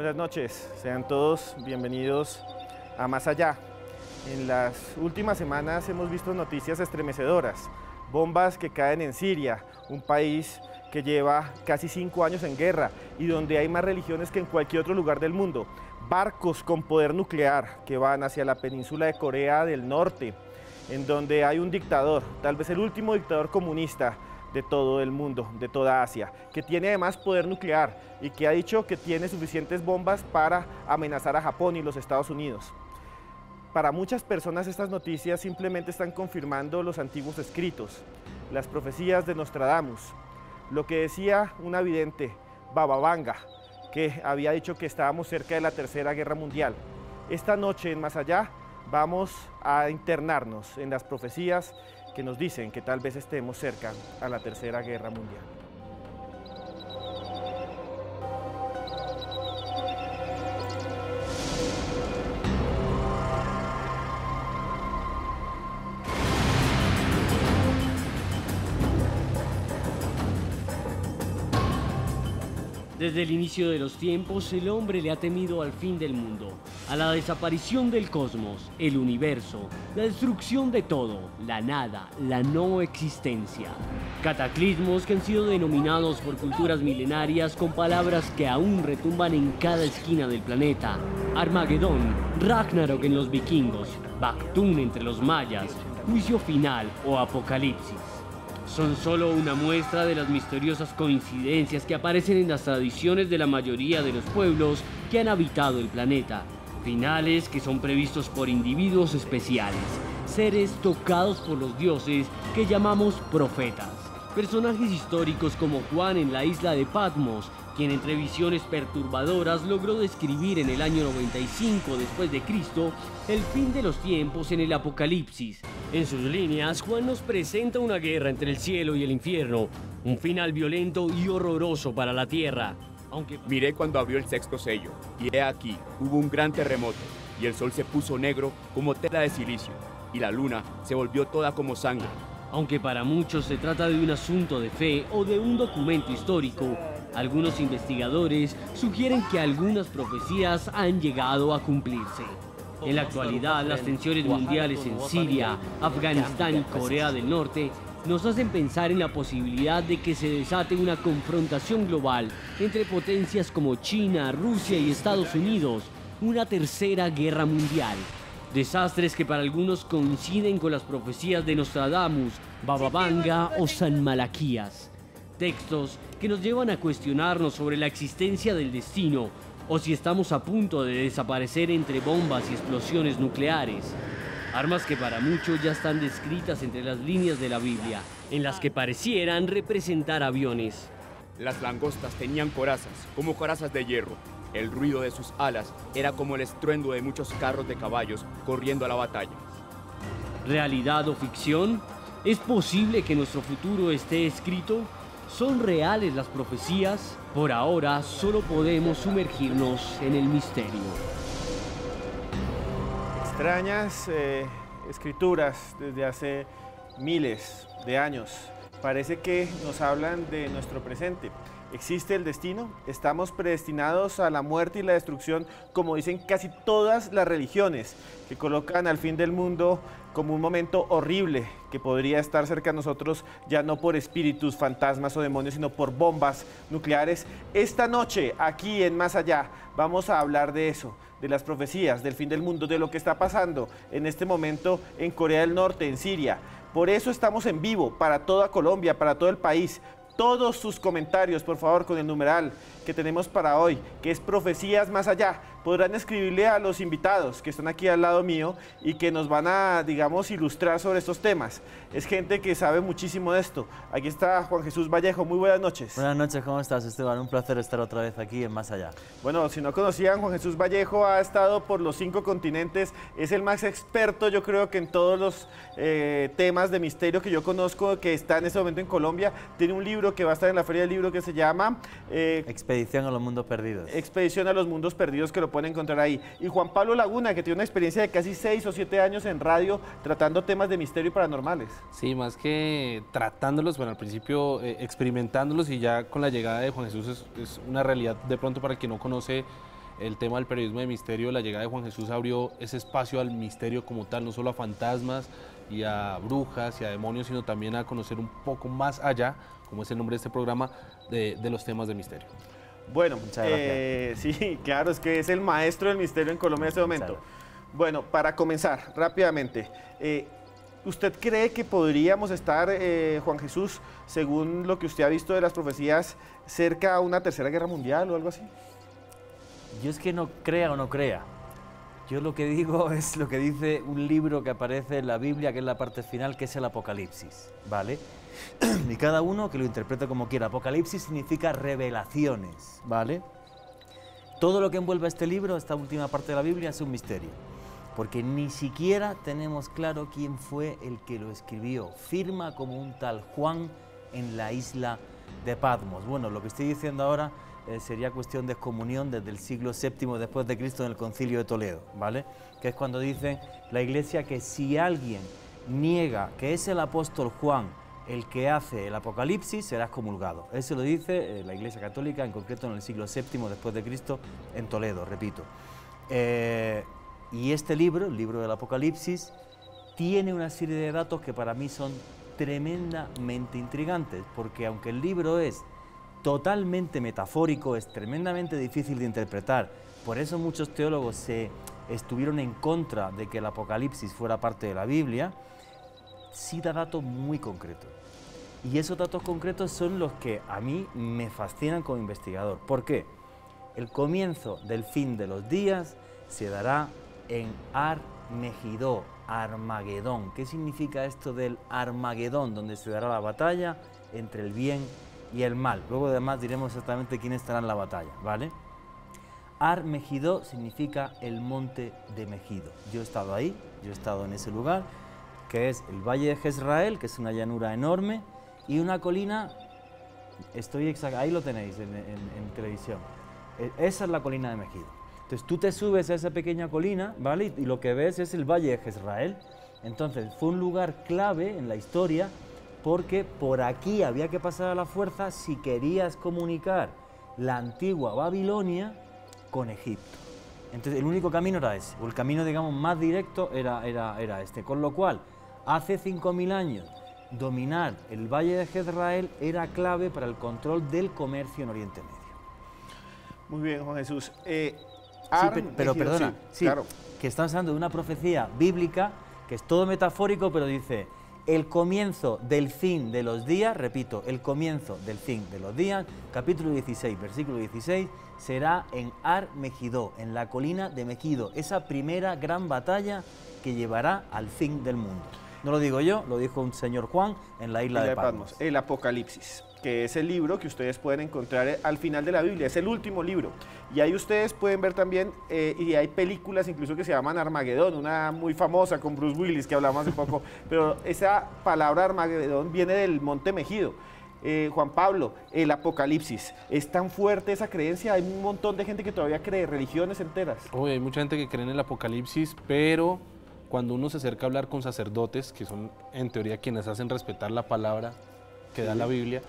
Buenas noches, sean todos bienvenidos a Más Allá. En las últimas semanas hemos visto noticias estremecedoras, bombas que caen en Siria, un país que lleva casi cinco años en guerra y donde hay más religiones que en cualquier otro lugar del mundo, barcos con poder nuclear que van hacia la península de Corea del Norte, en donde hay un dictador, tal vez el último dictador comunista de todo el mundo, de toda Asia, que tiene además poder nuclear y que ha dicho que tiene suficientes bombas para amenazar a Japón y los Estados Unidos. Para muchas personas estas noticias simplemente están confirmando los antiguos escritos, las profecías de Nostradamus, lo que decía un vidente, Bababanga, que había dicho que estábamos cerca de la Tercera Guerra Mundial. Esta noche en Más Allá vamos a internarnos en las profecías que nos dicen que tal vez estemos cerca a la Tercera Guerra Mundial. Desde el inicio de los tiempos, el hombre le ha temido al fin del mundo, a la desaparición del cosmos, el universo, la destrucción de todo, la nada, la no existencia. Cataclismos que han sido denominados por culturas milenarias con palabras que aún retumban en cada esquina del planeta. Armagedón, Ragnarok en los vikingos, Baktun entre los mayas, juicio final o apocalipsis son solo una muestra de las misteriosas coincidencias que aparecen en las tradiciones de la mayoría de los pueblos que han habitado el planeta. Finales que son previstos por individuos especiales, seres tocados por los dioses que llamamos profetas. Personajes históricos como Juan en la isla de Patmos, quien entre visiones perturbadoras logró describir en el año 95 después de Cristo el fin de los tiempos en el Apocalipsis, en sus líneas, Juan nos presenta una guerra entre el cielo y el infierno, un final violento y horroroso para la tierra. Aunque miré cuando abrió el sexto sello, y he aquí, hubo un gran terremoto, y el sol se puso negro como tela de silicio, y la luna se volvió toda como sangre. Aunque para muchos se trata de un asunto de fe o de un documento histórico, algunos investigadores sugieren que algunas profecías han llegado a cumplirse. En la actualidad, las tensiones mundiales en Siria, Afganistán y Corea del Norte nos hacen pensar en la posibilidad de que se desate una confrontación global entre potencias como China, Rusia y Estados Unidos, una tercera guerra mundial. Desastres que para algunos coinciden con las profecías de Nostradamus, Bababanga o San Malaquías. Textos que nos llevan a cuestionarnos sobre la existencia del destino o si estamos a punto de desaparecer entre bombas y explosiones nucleares. Armas que para muchos ya están descritas entre las líneas de la Biblia, en las que parecieran representar aviones. Las langostas tenían corazas, como corazas de hierro. El ruido de sus alas era como el estruendo de muchos carros de caballos corriendo a la batalla. ¿Realidad o ficción? ¿Es posible que nuestro futuro esté escrito? ¿Son reales las profecías? Por ahora solo podemos sumergirnos en el misterio. Extrañas eh, escrituras desde hace miles de años. Parece que nos hablan de nuestro presente. ¿Existe el destino? ¿Estamos predestinados a la muerte y la destrucción como dicen casi todas las religiones que colocan al fin del mundo como un momento horrible que podría estar cerca de nosotros ya no por espíritus, fantasmas o demonios, sino por bombas nucleares? Esta noche, aquí en Más Allá, vamos a hablar de eso, de las profecías, del fin del mundo, de lo que está pasando en este momento en Corea del Norte, en Siria. Por eso estamos en vivo para toda Colombia, para todo el país, todos sus comentarios, por favor, con el numeral que tenemos para hoy, que es Profecías Más Allá. Podrán escribirle a los invitados que están aquí al lado mío y que nos van a, digamos, ilustrar sobre estos temas. Es gente que sabe muchísimo de esto. Aquí está Juan Jesús Vallejo. Muy buenas noches. Buenas noches, ¿cómo estás, Esteban? Un placer estar otra vez aquí en Más Allá. Bueno, si no conocían, Juan Jesús Vallejo ha estado por los cinco continentes. Es el más experto, yo creo que en todos los eh, temas de misterio que yo conozco, que está en este momento en Colombia. Tiene un libro que va a estar en la Feria del Libro que se llama... Eh, Expedición a los Mundos Perdidos. Expedición a los Mundos Perdidos que lo pueden encontrar ahí. Y Juan Pablo Laguna, que tiene una experiencia de casi seis o siete años en radio tratando temas de misterio y paranormales. Sí, más que tratándolos, bueno, al principio eh, experimentándolos y ya con la llegada de Juan Jesús es, es una realidad de pronto para quien no conoce el tema del periodismo de misterio, la llegada de Juan Jesús abrió ese espacio al misterio como tal, no solo a fantasmas y a brujas y a demonios, sino también a conocer un poco más allá, como es el nombre de este programa, de, de los temas de misterio. Bueno, eh, sí, claro, es que es el maestro del misterio en Colombia en este momento. Bueno, para comenzar rápidamente, eh, ¿usted cree que podríamos estar, eh, Juan Jesús, según lo que usted ha visto de las profecías, cerca a una tercera guerra mundial o algo así? Yo es que no crea o no crea. Yo lo que digo es lo que dice un libro que aparece en la Biblia, que es la parte final, que es el Apocalipsis, ¿vale? y cada uno que lo interprete como quiera. Apocalipsis significa revelaciones, ¿vale? Todo lo que envuelve este libro, esta última parte de la Biblia, es un misterio, porque ni siquiera tenemos claro quién fue el que lo escribió. Firma como un tal Juan en la isla de Patmos. Bueno, lo que estoy diciendo ahora eh, sería cuestión de excomunión desde el siglo VII después de Cristo en el Concilio de Toledo, ¿vale? Que es cuando dice la Iglesia que si alguien niega que es el apóstol Juan el que hace el Apocalipsis será excomulgado. Eso lo dice eh, la Iglesia Católica, en concreto en el siglo VII después de Cristo, en Toledo, repito. Eh, y este libro, el libro del Apocalipsis, tiene una serie de datos que para mí son tremendamente intrigantes, porque aunque el libro es totalmente metafórico, es tremendamente difícil de interpretar, por eso muchos teólogos se estuvieron en contra de que el Apocalipsis fuera parte de la Biblia, sí da datos muy concretos. Y esos datos concretos son los que a mí me fascinan como investigador. ¿Por qué? El comienzo del fin de los días se dará en Ar-Megiddo, Armagedón. ¿Qué significa esto del Armagedón? Donde se dará la batalla entre el bien y el mal. Luego además diremos exactamente quién estará en la batalla, ¿vale? Ar-Megiddo significa el monte de Megido. Yo he estado ahí, yo he estado en ese lugar, que es el Valle de Jezrael, que es una llanura enorme, y una colina, estoy ahí lo tenéis en, televisión. E- Esa es la colina de Megido. Entonces tú te subes a esa pequeña colina, ¿vale? Y, y lo que ves es el Valle de Jezrael. Entonces fue un lugar clave en la historia porque por aquí había que pasar a la fuerza si querías comunicar la antigua Babilonia con Egipto. Entonces el único camino era ese, o el camino digamos más directo era, era, era este. Con lo cual, hace 5.000 años, dominar el Valle de Jezrael era clave para el control del comercio en Oriente Medio. Muy bien, Juan Jesús. Eh, Sí, pero, Megido, perdona, sí, sí, claro. que estamos hablando de una profecía bíblica que es todo metafórico, pero dice el comienzo del fin de los días, repito, el comienzo del fin de los días, capítulo 16, versículo 16, será en Ar Megiddo, en la colina de Megido, esa primera gran batalla que llevará al fin del mundo. No lo digo yo, lo dijo un señor Juan en la isla Isla de Patmos. El Apocalipsis, que es el libro que ustedes pueden encontrar al final de la Biblia, es el último libro. Y ahí ustedes pueden ver también, eh, y hay películas incluso que se llaman Armagedón, una muy famosa con Bruce Willis que hablamos hace poco, pero esa palabra Armagedón viene del Monte Megido. Eh, Juan Pablo, el Apocalipsis, ¿es tan fuerte esa creencia? Hay un montón de gente que todavía cree, religiones enteras. Hoy hay mucha gente que cree en el apocalipsis, pero cuando uno se acerca a hablar con sacerdotes, que son en teoría quienes hacen respetar la palabra que da la Biblia,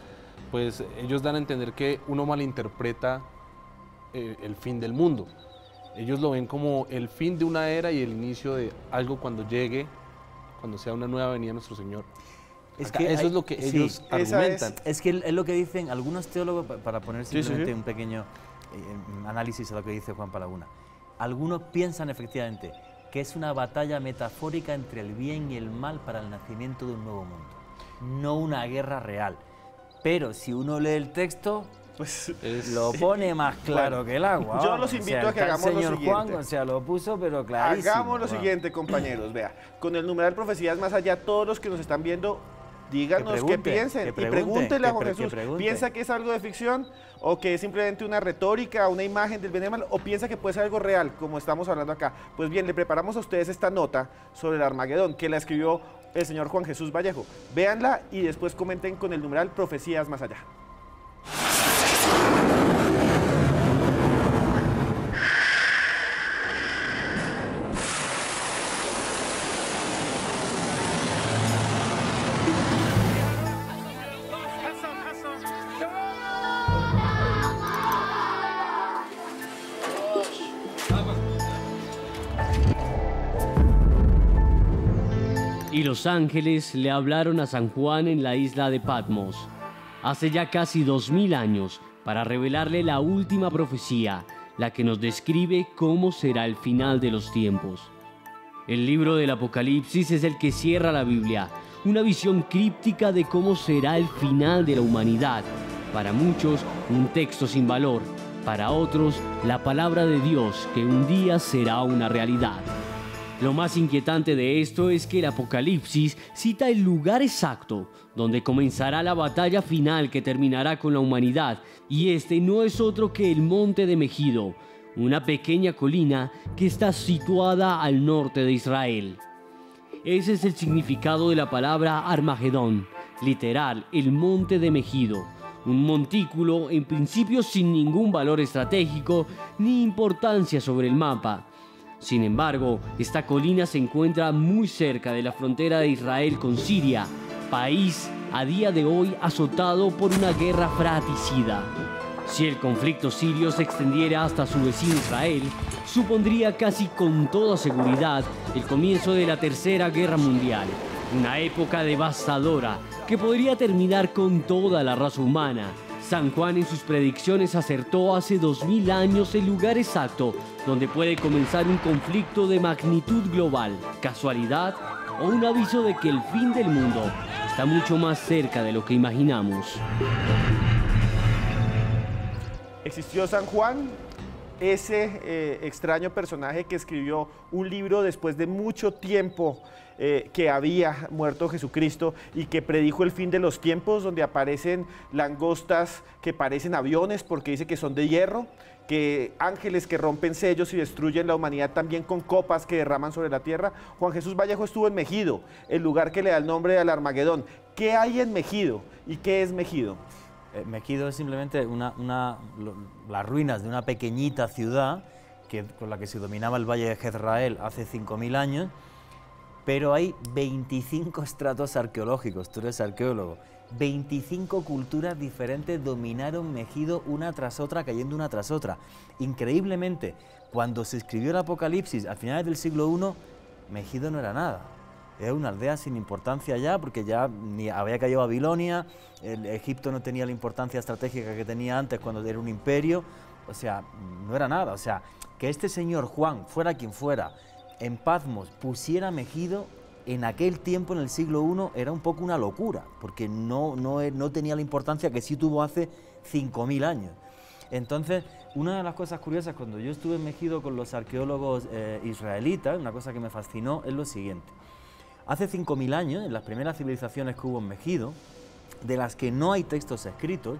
pues ellos dan a entender que uno malinterpreta eh, el fin del mundo. Ellos lo ven como el fin de una era y el inicio de algo cuando llegue, cuando sea una nueva venida de nuestro Señor. Es Acá, que eso hay- es lo que ellos argumentan. Es que es lo que dicen algunos teólogos, pa- para poner sí, simplemente sí. un pequeño eh, análisis a lo que dice Juan Palaguna. Algunos piensan efectivamente que es una batalla metafórica entre el bien y el mal para el nacimiento de un nuevo mundo, no una guerra real. Pero si uno lee el texto, Pues Es- lo pone más claro Bueno, que el agua. yo los O invito sea, a que hagamos lo señor Juan, siguiente. o sea, lo puso, pero clarísimo. Hagamos lo siguiente, compañeros. Vea, con el numeral Profecías Más Allá, todos los que nos están viendo, díganos qué pregunte, piensen. que y pregúntele a Juan pre- Jesús. ¿Piensa que es algo de ficción? ¿O que es simplemente una retórica, una imagen del bien y mal? ¿O piensa que puede ser algo real, como estamos hablando acá? Pues bien, le preparamos a ustedes esta nota sobre el Armagedón, que la escribió el señor Juan Jesús Vallejo. Véanla y después comenten con el numeral Profecías Más Allá. Los ángeles le hablaron a San Juan en la isla de Patmos, hace ya casi dos mil años, para revelarle la última profecía, la que nos describe cómo será el final de los tiempos. El libro del Apocalipsis es el que cierra la Biblia, una visión críptica de cómo será el final de la humanidad. Para muchos, un texto sin valor, para otros, la palabra de Dios que un día será una realidad. Lo más inquietante de esto es que el Apocalipsis cita el lugar exacto donde comenzará la batalla final que terminará con la humanidad, y este no es otro que el Monte de Megido, una pequeña colina que está situada al norte de Israel. Ese es el significado de la palabra Armagedón, literal, el Monte de Megido, un montículo en principio sin ningún valor estratégico ni importancia sobre el mapa sin embargo, esta colina se encuentra muy cerca de la frontera de Israel con Siria, país a día de hoy azotado por una guerra fratricida. Si el conflicto sirio se extendiera hasta su vecino Israel, supondría casi con toda seguridad el comienzo de la Tercera Guerra Mundial, una época devastadora que podría terminar con toda la raza humana San Juan en sus predicciones acertó hace dos mil años el lugar exacto donde puede comenzar un conflicto de magnitud global. ¿Casualidad o un aviso de que el fin del mundo está mucho más cerca de lo que imaginamos? ¿Existió San Juan? ese eh, extraño personaje que escribió un libro después de mucho tiempo eh, que había muerto Jesucristo y que predijo el fin de los tiempos, donde aparecen langostas que parecen aviones porque dice que son de hierro, que ángeles que rompen sellos y destruyen la humanidad también con copas que derraman sobre la tierra. Juan Jesús Vallejo estuvo en Mejido, el lugar que le da el nombre al Armagedón. ¿Qué hay en Mejido y qué es Mejido? Eh, Mejido es simplemente las ruinas de una pequeñita ciudad que, con la que se dominaba el Valle de Jezrael hace 5.000 años, pero hay 25 estratos arqueológicos, tú eres arqueólogo, 25 culturas diferentes dominaron Mejido una tras otra, cayendo una tras otra. Increíblemente, cuando se escribió el Apocalipsis a finales del siglo I, Mejido no era nada era una aldea sin importancia ya, porque ya ni había caído Babilonia, el, Egipto no tenía la importancia estratégica que tenía antes cuando era un imperio, o sea, no era nada. O sea, que este señor Juan, fuera quien fuera, en Patmos pusiera Mejido, en aquel tiempo, en el siglo I, era un poco una locura, porque no, no, no tenía la importancia que sí tuvo hace 5.000 años. Entonces, una de las cosas curiosas cuando yo estuve en Mejido con los arqueólogos eh, israelitas, una cosa que me fascinó es lo siguiente. Hace 5.000 años, en las primeras civilizaciones que hubo en Mejido, de las que no hay textos escritos,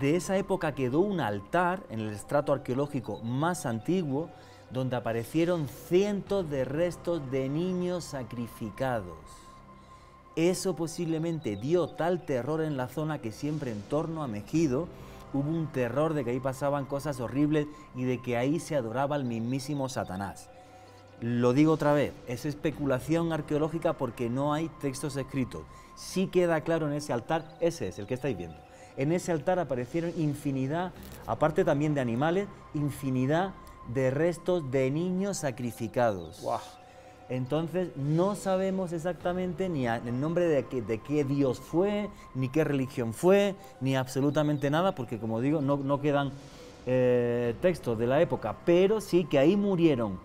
de esa época quedó un altar en el estrato arqueológico más antiguo donde aparecieron cientos de restos de niños sacrificados. Eso posiblemente dio tal terror en la zona que siempre en torno a Mejido hubo un terror de que ahí pasaban cosas horribles y de que ahí se adoraba al mismísimo Satanás. Lo digo otra vez, es especulación arqueológica porque no hay textos escritos. Sí queda claro en ese altar, ese es el que estáis viendo. En ese altar aparecieron infinidad, aparte también de animales, infinidad de restos de niños sacrificados. Entonces no sabemos exactamente ni el nombre de, qué Dios fue, ni qué religión fue, ni absolutamente nada, porque como digo, no, quedan eh, textos de la época, pero sí que ahí murieron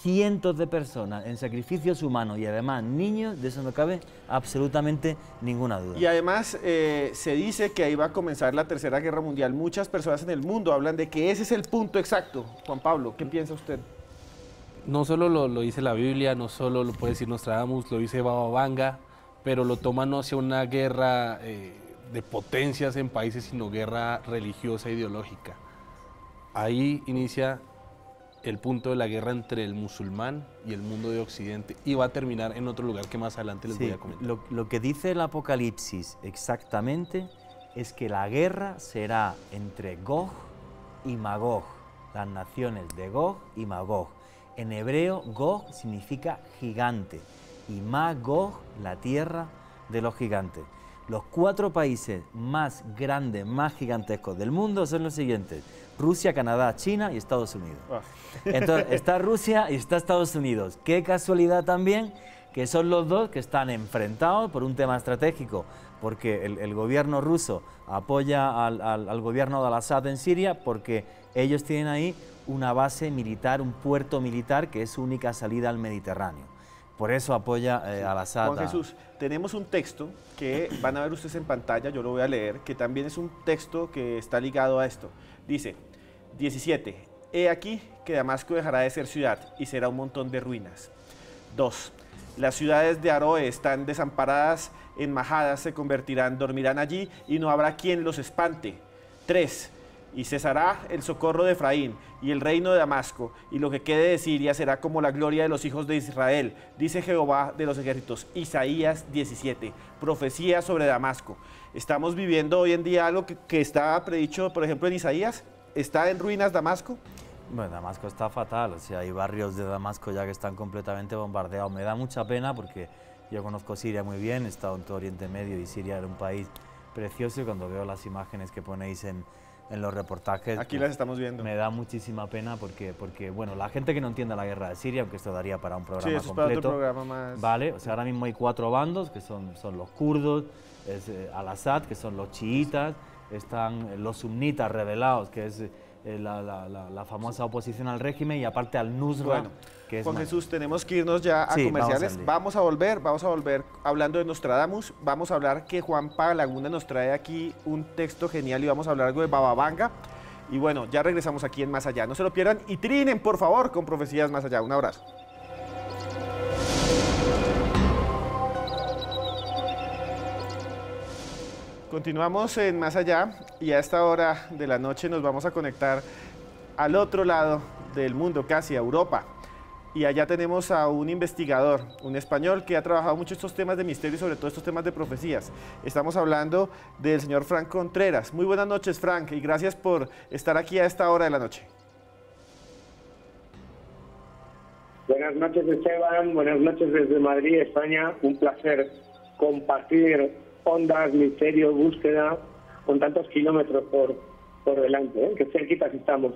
cientos de personas en sacrificios humanos y además niños, de eso no cabe absolutamente ninguna duda. Y además eh, se dice que ahí va a comenzar la Tercera Guerra Mundial. Muchas personas en el mundo hablan de que ese es el punto exacto. Juan Pablo, ¿qué piensa usted? No solo lo, dice la Biblia, no solo lo puede decir Nostradamus, lo dice Baba Vanga, pero lo toma no hacia una guerra eh, de potencias en países, sino guerra religiosa e ideológica. Ahí inicia el punto de la guerra entre el musulmán y el mundo de Occidente y va a terminar en otro lugar que más adelante les voy a comentar. Lo, lo, que dice el Apocalipsis exactamente es que la guerra será entre Gog y Magog, las naciones de Gog y Magog. En hebreo, Gog significa gigante y Magog, la tierra de los gigantes. Los cuatro países más grandes, más gigantescos del mundo son los siguientes. Rusia, Canadá, China y Estados Unidos. Ah. Entonces, está Rusia y está Estados Unidos. Qué casualidad también que son los dos que están enfrentados por un tema estratégico, porque el, gobierno ruso apoya al, al gobierno de al-Assad en Siria, porque ellos tienen ahí una base militar, un puerto militar que es su única salida al Mediterráneo. Por eso apoya eh, a la SAT. Juan Jesús, tenemos un texto que van a ver ustedes en pantalla, yo lo voy a leer, que también es un texto que está ligado a esto. Dice, 17, he aquí que Damasco dejará de ser ciudad y será un montón de ruinas. 2. Las ciudades de Aroe están desamparadas, enmajadas, se convertirán, dormirán allí y no habrá quien los espante. 3 y cesará el socorro de Efraín y el reino de Damasco, y lo que quede de Siria será como la gloria de los hijos de Israel, dice Jehová de los ejércitos. Isaías 17, profecía sobre Damasco. Estamos viviendo hoy en día algo que, que estaba predicho, por ejemplo, en Isaías. ¿Está en ruinas Damasco? Bueno, Damasco está fatal, o sea, hay barrios de Damasco ya que están completamente bombardeados. Me da mucha pena porque yo conozco Siria muy bien, he estado en todo Oriente Medio y Siria era un país precioso cuando veo las imágenes que ponéis en, en los reportajes. Aquí las estamos viendo. Me da muchísima pena porque, porque, bueno, la gente que no entienda la guerra de Siria, aunque esto daría para un programa sí, eso completo. Es para otro programa más. Vale, o sea, ahora mismo hay cuatro bandos, que son, son los kurdos, es eh, Al-Assad, que son los chiitas, están los sunitas rebelados, que es eh, la, la, la, famosa oposición al régimen, y aparte al Nusra. Bueno, Juan Jesús, tenemos que irnos ya a comerciales. Vamos a, volver, vamos a volver hablando de Nostradamus. Vamos a hablar que Juan Laguna nos trae aquí un texto genial y vamos a hablar algo de Bababanga. Y bueno, ya regresamos aquí en Más Allá. No se lo pierdan y trinen, por favor, con Profecías Más Allá. Un abrazo. Continuamos en Más Allá y a esta hora de la noche nos vamos a conectar al otro lado del mundo, casi a Europa. Y allá tenemos a un investigador, un español que ha trabajado mucho estos temas de misterio y sobre todo estos temas de profecías. Estamos hablando del señor Frank Contreras. Muy buenas noches, Frank, y gracias por estar aquí a esta hora de la noche. Buenas noches, Esteban. Buenas noches desde Madrid, España. Un placer compartir ondas, misterio, búsqueda, con tantos kilómetros por, por delante, ¿eh? que cerquitas estamos.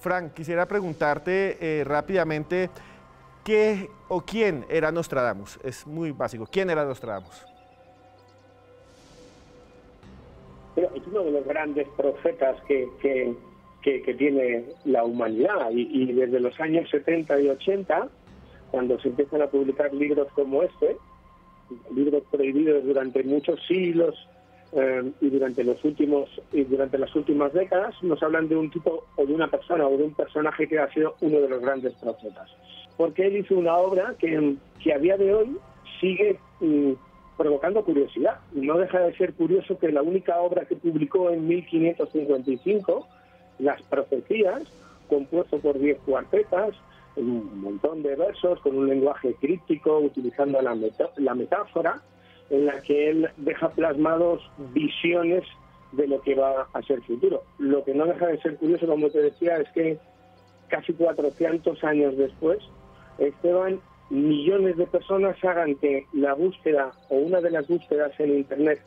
Frank, quisiera preguntarte eh, rápidamente, ¿qué o quién era Nostradamus? Es muy básico, ¿quién era Nostradamus? es uno de los grandes profetas que, que, que, tiene la humanidad y, desde los años 70 y 80, cuando se empiezan a publicar libros como este, libros prohibidos durante muchos siglos eh, y durante los últimos y durante las últimas décadas nos hablan de un tipo o de una persona o de un personaje que ha sido uno de los grandes profetas. Porque él hizo una obra que, que a día de hoy sigue mm, provocando curiosidad. No deja de ser curioso que la única obra que publicó en 1555 las profecías compuesto por diez cuartetas un montón de versos con un lenguaje críptico, utilizando la, la metáfora, en la que él deja plasmados visiones de lo que va a ser futuro. Lo que no deja de ser curioso, como te decía, es que casi 400 años después, Esteban, millones de personas hagan que la búsqueda o una de las búsquedas en Internet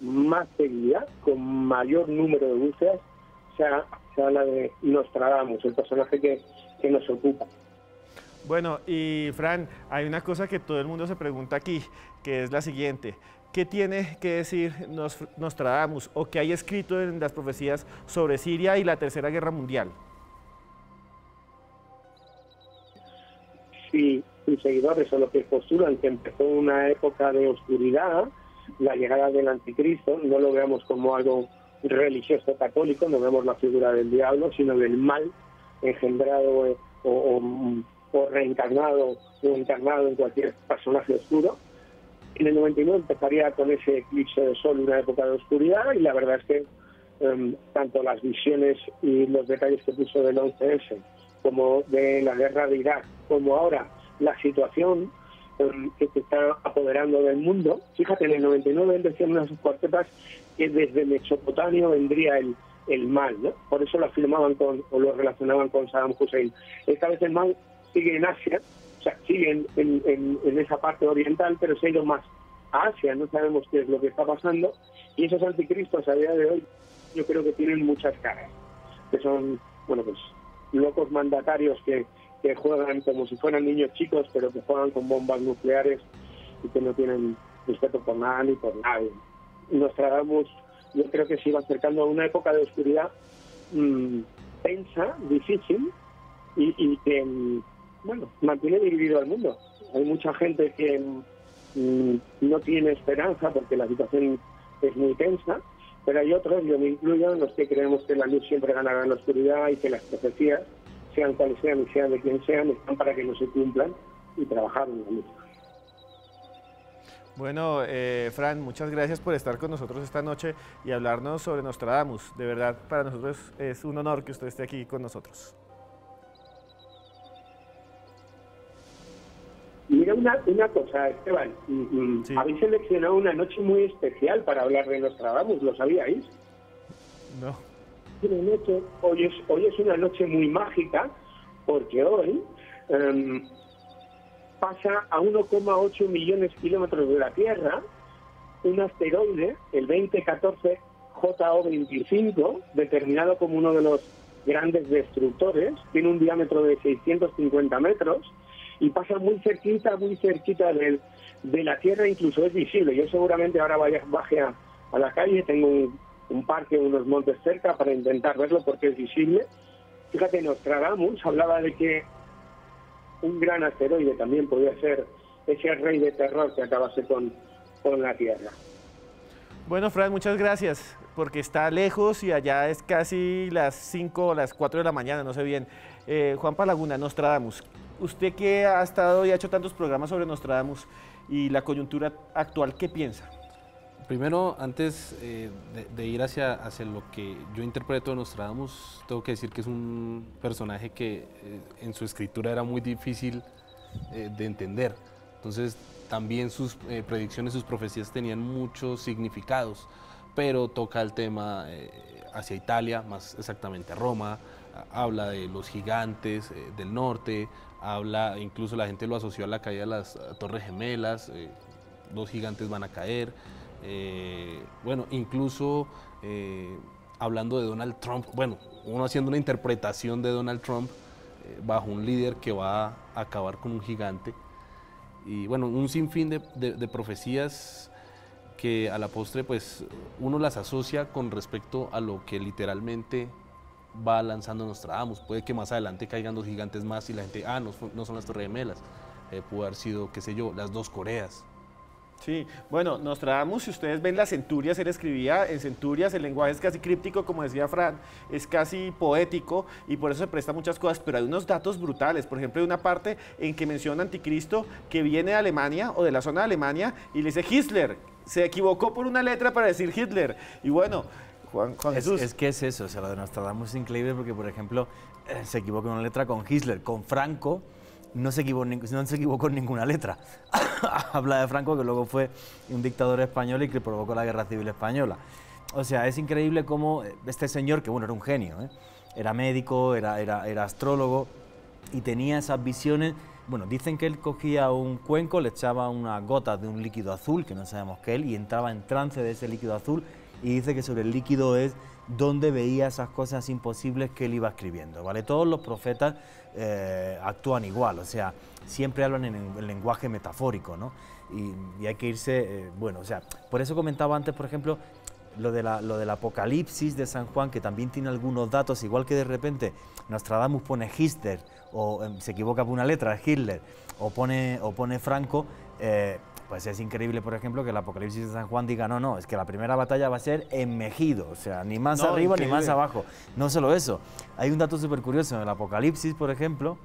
más seguida, con mayor número de búsquedas, sea, la de Nostradamus, el personaje que nos ocupa. Bueno, y Fran, hay una cosa que todo el mundo se pregunta aquí, que es la siguiente. ¿Qué tiene que decir Nostradamus o qué hay escrito en las profecías sobre Siria y la Tercera Guerra Mundial? Sí, sus seguidores son los que postulan que empezó una época de oscuridad, la llegada del anticristo, no lo veamos como algo religioso católico, no vemos la figura del diablo, sino del mal engendrado o o reencarnado o encarnado en cualquier personaje oscuro. En el 99 empezaría con ese eclipse de sol, una época de oscuridad, y la verdad es que em, tanto las visiones y los detalles que puso del 11S, como de la guerra de Irak, como ahora la situación em, que se está apoderando del mundo, fíjate, en el 99 él decía en unas cuartetas que desde Mesopotamia vendría el, el mal, ¿no? Por eso lo afirmaban con, o lo relacionaban con Saddam Hussein. Esta vez el mal sigue en Asia, o sea, sigue en, en, esa parte oriental, pero se ha ido más a Asia, no sabemos qué es lo que está pasando, y esos anticristos a día de hoy yo creo que tienen muchas caras, que son, bueno, pues locos mandatarios que, que juegan como si fueran niños chicos, pero que juegan con bombas nucleares y que no tienen respeto por nada ni por nadie. Nostradamus, yo creo que se iba acercando a una época de oscuridad mm, tensa, difícil y, y que, bueno, mantiene dividido al mundo. Hay mucha gente que mm, no tiene esperanza porque la situación es muy tensa, pero hay otros, yo me incluyo, los que creemos que la luz siempre ganará en la oscuridad y que las profecías, sean cuales sean y sean de quien sean, están para que no se cumplan y trabajar en la luz. Bueno, eh, Fran, muchas gracias por estar con nosotros esta noche y hablarnos sobre Nostradamus. De verdad, para nosotros es un honor que usted esté aquí con nosotros. Mira una, una cosa, Esteban, Sí. habéis seleccionado una noche muy especial para hablar de Nostradamus, ¿lo sabíais? No. Una noche- hoy, es, hoy es una noche muy mágica porque hoy em, pasa a 1,8 millones de kilómetros de la Tierra un asteroide, el 2014 JO25, determinado como uno de los grandes destructores, tiene un diámetro de 650 metros y pasa muy cerquita, muy cerquita del- de la Tierra, incluso es visible. Yo seguramente ahora vaya, baje a, a la calle, tengo un, un parque, unos montes cerca para intentar verlo porque es visible. Fíjate, Nostradamus hablaba de que un gran asteroide también podía ser ese rey de terror que acabase con, con la Tierra. Bueno, Fran, muchas gracias, porque está lejos y allá es casi las 5 o las 4 de la mañana, no sé bien. Eh, Juan Palaguna, Nostradamus, usted que ha estado y ha hecho tantos programas sobre Nostradamus y la coyuntura actual, ¿qué piensa? Primero, antes eh, de, ir hacia, hacia lo que yo interpreto de Nostradamus, tengo que decir que es un personaje que eh, en su escritura era muy difícil eh, de entender. Entonces, también sus predicciones, sus profecías tenían muchos significados, pero toca el tema hacia Italia, más exactamente Roma, a- habla de los gigantes del norte, habla, incluso la gente lo asoció a la caída de las eh, Torres Gemelas, eh, dos gigantes van a caer. eh, bueno, incluso hablando de Donald Trump, bueno, uno haciendo una interpretación de Donald Trump bajo un líder que va a acabar con un gigante. Y bueno, un sinfín de profecías que a la postre pues uno las asocia con respecto a lo que literalmente va lanzando Nostradamus. Puede que más adelante caigan dos gigantes más y la gente, ah, no, no son las Torres Gemelas. Eh, pudo haber sido, qué sé yo, las dos Coreas. Sí, bueno, Nostradamus, si ustedes ven las centurias, él escribía en centurias, el lenguaje es casi críptico, como decía Fran, es casi poético y por eso se presta muchas cosas, pero hay unos datos brutales. Por ejemplo, hay una parte en que menciona Anticristo que viene de Alemania o de la zona de Alemania y le dice Hitler. Se equivocó por una letra para decir Hitler. Y bueno, Juan, Juan Es, Jesús. es que es eso, o sea, lo de Nostradamus es increíble porque, por ejemplo, eh, se equivocó en una letra con Hitler, con Franco no se equivocó, no se equivocó en ninguna letra. Habla de Franco que luego fue un dictador español y que provocó la guerra civil española. O sea, es increíble cómo eh, este señor, que bueno, era un genio, ¿eh? era médico, era, era, era astrólogo y tenía esas visiones. Bueno, dicen que él cogía un cuenco, le echaba una gota de un líquido azul, que no sabemos qué él, y entraba en trance de ese líquido azul y dice que sobre el líquido es donde veía esas cosas imposibles que él iba escribiendo, ¿vale? Todos los profetas eh, actúan igual, o sea, siempre hablan en, en lenguaje metafórico, ¿no? Y, hay que irse, eh, bueno, o sea, por eso comentaba antes, por ejemplo, lo, de la- lo del Apocalipsis de San Juan, que también tiene algunos datos, igual que de repente Nostradamus pone Hitler, o em, se equivoca por una letra, Hitler, o pone, o pone Franco, eh, pues es increíble, por ejemplo, que el Apocalipsis de San Juan diga, no, no, es que la primera batalla va a ser en Mejido, o sea, ni más No, arriba ni más abajo. No solo eso, hay un dato súper curioso, en el Apocalipsis, por ejemplo,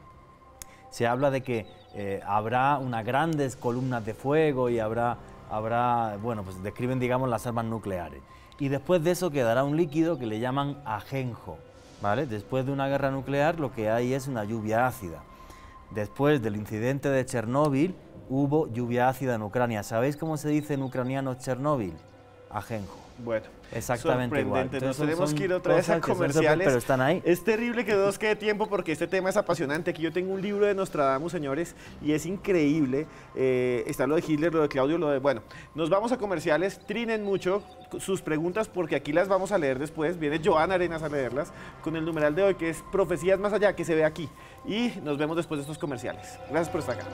se habla de que eh, habrá unas grandes columnas de fuego y habrá, habrá, bueno, pues describen, digamos, las armas nucleares. Y después de eso quedará un líquido que le llaman ajenjo, ¿vale? Después de una guerra nuclear lo que hay es una lluvia ácida. Después del incidente de Chernóbil hubo lluvia ácida en Ucrania. ¿Sabéis cómo se dice en ucraniano Chernóbil? Ajenjo. Bueno, Exactamente igual. Entonces, Nos son- tenemos son que ir otra vez a comerciales. pero están ahí. Es terrible que no nos quede tiempo porque este tema es apasionante. Aquí yo tengo un libro de Nostradamus, señores, y es increíble. Eh, está lo de Hitler, lo de Claudio, lo de... Bueno, nos vamos a comerciales. Trinen mucho sus preguntas porque aquí las vamos a leer después. Viene Joana Arenas a leerlas con el numeral de hoy que es Profecías Más Allá, que se ve aquí. Y nos vemos después de estos comerciales. Gracias por estar acá.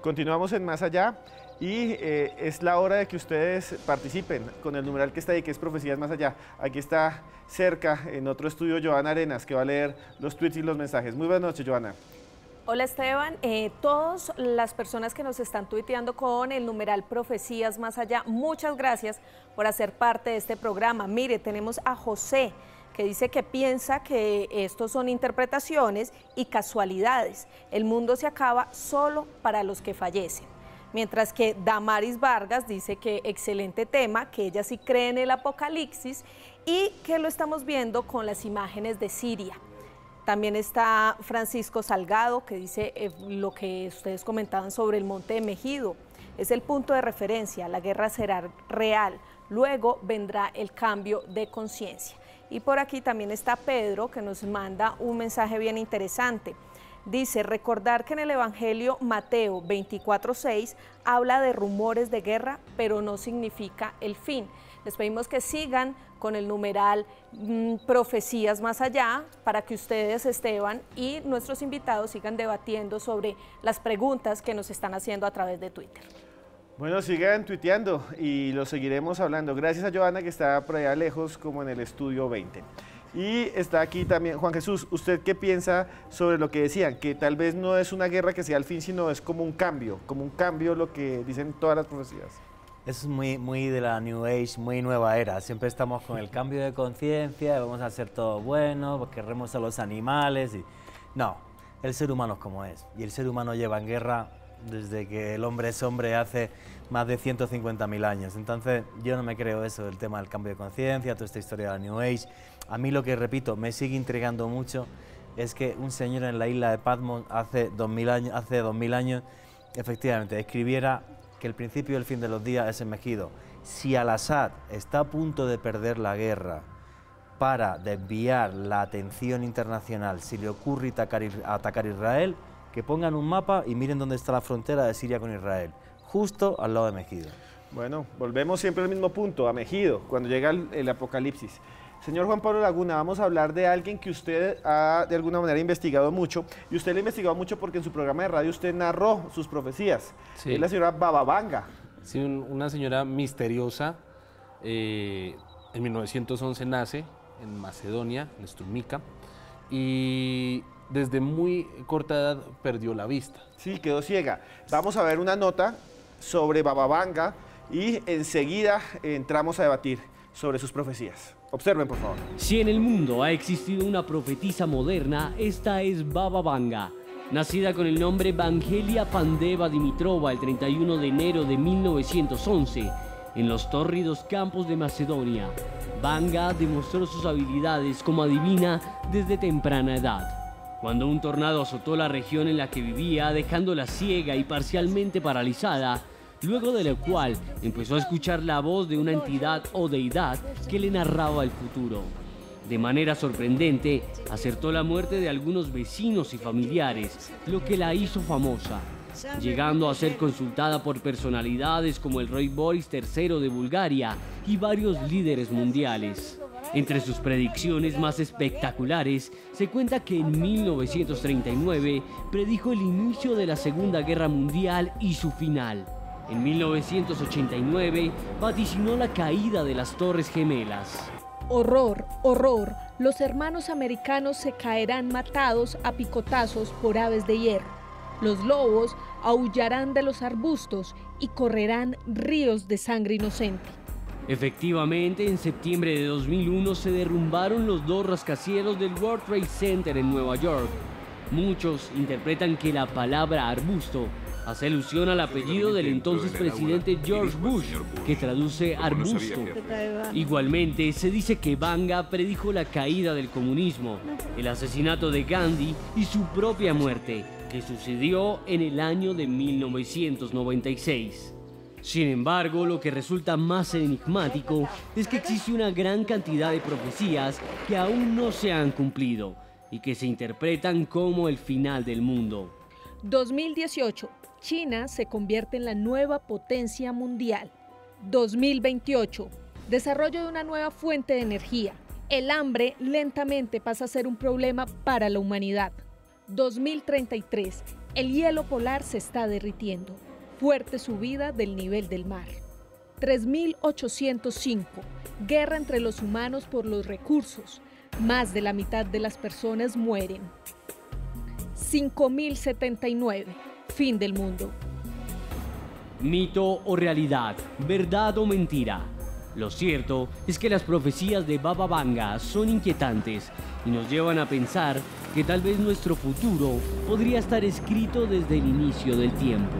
Continuamos en Más Allá y eh, es la hora de que ustedes participen con el numeral que está ahí, que es Profecías Más Allá. Aquí está cerca, en otro estudio, Joana Arenas, que va a leer los tweets y los mensajes. Muy buenas noches, Joana. Hola Esteban, eh, todas las personas que nos están tuiteando con el numeral Profecías Más Allá, muchas gracias por hacer parte de este programa. Mire, tenemos a José que dice que piensa que estos son interpretaciones y casualidades. El mundo se acaba solo para los que fallecen. Mientras que Damaris Vargas dice que excelente tema, que ella sí cree en el apocalipsis y que lo estamos viendo con las imágenes de Siria. También está Francisco Salgado, que dice eh, lo que ustedes comentaban sobre el Monte de Mejido. Es el punto de referencia, la guerra será real, luego vendrá el cambio de conciencia. Y por aquí también está Pedro, que nos manda un mensaje bien interesante. Dice, recordar que en el Evangelio Mateo 24.6 habla de rumores de guerra, pero no significa el fin. Les pedimos que sigan con el numeral mm, Profecías Más Allá para que ustedes, Esteban, y nuestros invitados sigan debatiendo sobre las preguntas que nos están haciendo a través de Twitter. Bueno, sigan tuiteando y lo seguiremos hablando. Gracias a Joana que está por allá lejos como en el estudio 20. Y está aquí también Juan Jesús. ¿Usted qué piensa sobre lo que decían? Que tal vez no es una guerra que sea el fin, sino es como un cambio, como un cambio lo que dicen todas las profecías. Eso es muy, muy de la New Age, muy nueva era. Siempre estamos con el cambio de conciencia, vamos a hacer todo bueno, queremos a los animales. Y... No, el ser humano es como es. Y el ser humano lleva en guerra desde que el hombre es hombre hace más de 150.000 años. Entonces, yo no me creo eso, el tema del cambio de conciencia, toda esta historia de la New Age. A mí lo que, repito, me sigue intrigando mucho es que un señor en la isla de Patmos hace 2000 años, hace 2000 años efectivamente escribiera que el principio y el fin de los días es en Mejido. Si Al-Assad está a punto de perder la guerra para desviar la atención internacional, si le ocurre atacar, atacar Israel, que pongan un mapa y miren dónde está la frontera de Siria con Israel, justo al lado de Mejido. Bueno, volvemos siempre al mismo punto, a Mejido, cuando llega el, el apocalipsis. Señor Juan Pablo Laguna, vamos a hablar de alguien que usted ha de alguna manera investigado mucho, y usted lo ha investigado mucho porque en su programa de radio usted narró sus profecías. Sí. Es la señora Bababanga. Sí, un- una señora misteriosa. eh, en 1911 nace en Macedonia, en Strumica, y desde muy corta edad perdió la vista. Sí, quedó ciega. Vamos a ver una nota sobre Bababanga y enseguida entramos a debatir sobre sus profecías. Observen, por favor. Si en el mundo ha existido una profetisa moderna, esta es Baba Vanga. Nacida con el nombre Vangelia Pandeva Dimitrova el 31 de enero de 1911, en los tórridos campos de Macedonia, Vanga demostró sus habilidades como adivina desde temprana edad. Cuando un tornado azotó la región en la que vivía, dejándola ciega y parcialmente paralizada, luego de lo cual empezó a escuchar la voz de una entidad o deidad que le narraba el futuro. De manera sorprendente, acertó la muerte de algunos vecinos y familiares, lo que la hizo famosa, llegando a ser consultada por personalidades como el rey Boris III de Bulgaria y varios líderes mundiales. Entre sus predicciones más espectaculares, se cuenta que en 1939 predijo el inicio de la Segunda Guerra Mundial y su final. En 1989 vaticinó la caída de las Torres Gemelas. Horror, horror, los hermanos americanos se caerán matados a picotazos por aves de hierro. Los lobos aullarán de los arbustos y correrán ríos de sangre inocente. Efectivamente, en septiembre de 2001 se derrumbaron los dos rascacielos del World Trade Center en Nueva York. Muchos interpretan que la palabra arbusto hace alusión al apellido del entonces presidente George Bush, que traduce arbusto. Igualmente, se dice que Banga predijo la caída del comunismo, el asesinato de Gandhi y su propia muerte, que sucedió en el año de 1996. Sin embargo, lo que resulta más enigmático es que existe una gran cantidad de profecías que aún no se han cumplido y que se interpretan como el final del mundo. 2018. China se convierte en la nueva potencia mundial. 2028. Desarrollo de una nueva fuente de energía. El hambre lentamente pasa a ser un problema para la humanidad. 2033. El hielo polar se está derritiendo. Fuerte subida del nivel del mar. 3805. Guerra entre los humanos por los recursos. Más de la mitad de las personas mueren. 5079. Fin del mundo. Mito o realidad, verdad o mentira. Lo cierto es que las profecías de Baba Vanga son inquietantes y nos llevan a pensar que tal vez nuestro futuro podría estar escrito desde el inicio del tiempo.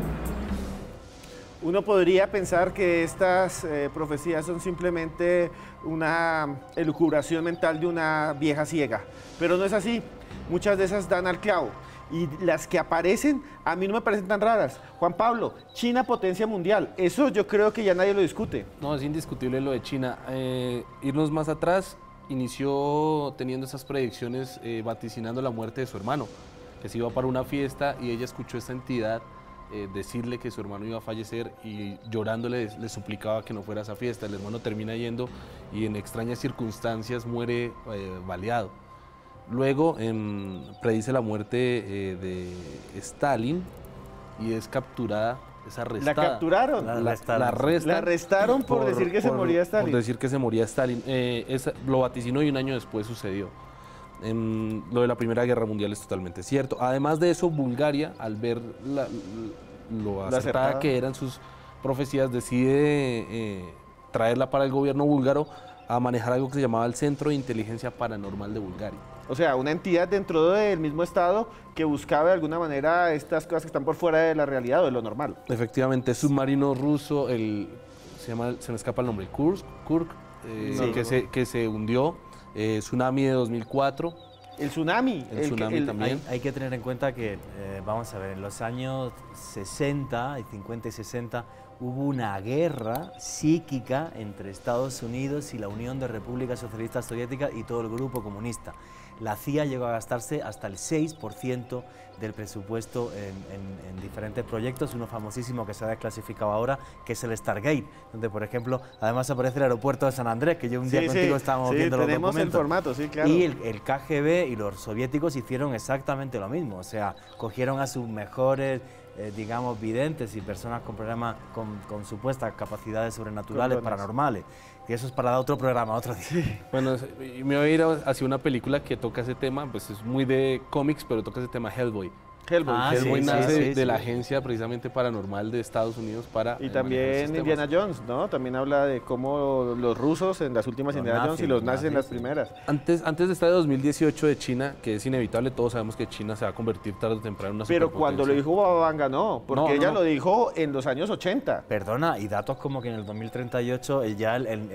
Uno podría pensar que estas eh, profecías son simplemente una elucubración mental de una vieja ciega, pero no es así. Muchas de esas dan al clavo y las que aparecen a mí no me parecen tan raras. Juan Pablo, China potencia mundial, eso yo creo que ya nadie lo discute. No, es indiscutible lo de China. Eh, irnos más atrás, inició teniendo esas predicciones eh, vaticinando la muerte de su hermano, que se iba para una fiesta y ella escuchó esta entidad eh, decirle que su hermano iba a fallecer y llorándole le suplicaba que no fuera a esa fiesta. El hermano termina yendo y en extrañas circunstancias muere baleado. Luego em, predice la muerte eh, de Stalin y es capturada, es arrestada. ¿La capturaron? La, arrestan, la arrestaron por, decir que se moría Stalin. Por decir que se moría Stalin. Eh, lo vaticinó y un año después sucedió. Em, lo de la Primera Guerra Mundial es totalmente cierto. Además de eso, Bulgaria, al ver lo acertada que eran sus profecías, decide eh, traerla para el gobierno búlgaro a manejar algo que se llamaba el Centro de Inteligencia Paranormal de Bulgaria. O sea, una entidad dentro del mismo Estado que buscaba de alguna manera estas cosas que están por fuera de la realidad o de lo normal. Efectivamente, submarino ruso, el, se, llama, se me escapa el nombre, Kursk, Kurk, eh, que, se, que se hundió, eh, tsunami de 2004. El tsunami. El, tsunami también. Hay, que tener en cuenta que, eh, vamos a ver, en los años 60, y 50 y 60, hubo una guerra psíquica entre Estados Unidos y la Unión de Repúblicas Socialistas Soviéticas y todo el grupo comunista la CIA llegó a gastarse hasta el 6% del presupuesto en, diferentes proyectos, uno famosísimo que se ha desclasificado ahora, que es el Stargate, donde por ejemplo, además aparece el aeropuerto de San Andrés, que yo un día contigo estábamos viendo los tenemos el formato, sí, claro. Y el, KGB y los soviéticos hicieron exactamente lo mismo, o sea, cogieron a sus mejores eh, digamos, videntes y personas con problemas, con, supuestas capacidades sobrenaturales, paranormales, y eso es para otro programa, otro día. Bueno, me voy a ir hacia una película que toca ese tema, pues es muy de cómics, pero toca ese tema Hellboy. Hellboy. Ah, Hellboy nace de la agencia precisamente paranormal de Estados Unidos para... Y también Indiana Jones, ¿no? También habla de cómo los rusos en las últimas Indiana Jones y los nazis en las primeras. Antes, antes de estar de 2018 de China, que es inevitable, todos sabemos que China se va a convertir tarde o temprano en una Pero cuando lo dijo Babanga no, porque ella lo dijo en los años 80. Perdona, y datos como que en el 2038 ya el, el,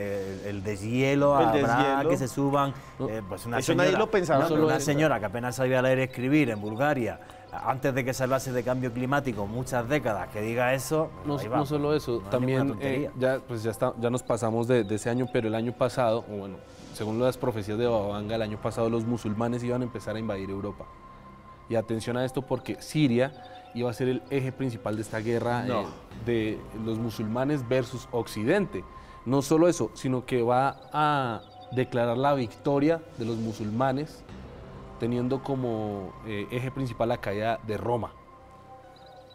el deshielo habrá que se suban... Eh, pues una Eso nadie lo pensaba. una señora que apenas sabía leer y escribir en Bulgaria antes de que se hablase de cambio climático, muchas décadas, que diga eso. No, no solo eso, también eh, ya, pues ya, está, ya nos pasamos de, ese año, pero el año pasado, o bueno, según las profecías de Babanga, el año pasado los musulmanes iban a empezar a invadir Europa. Y atención a esto porque Siria iba a ser el eje principal de esta guerra eh, de los musulmanes versus Occidente. No solo eso, sino que va a declarar la victoria de los musulmanes teniendo como eh, eje principal la caída de Roma.